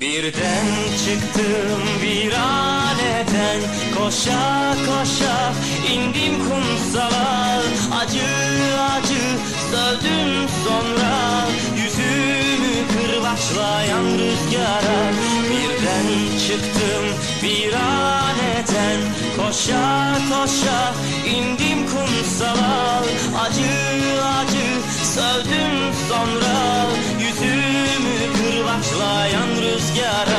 Birden çıktım viraneden. Koşa koşa indim kumsala Acı acı sövdüm sonra. Yüzümü kırbaçlayan rüzgara. Birden çıktım viraneden. Koşa koşa indim kumsala Acı acı sövdüm sonra. Yüzümü kırbaçlayan rüzgara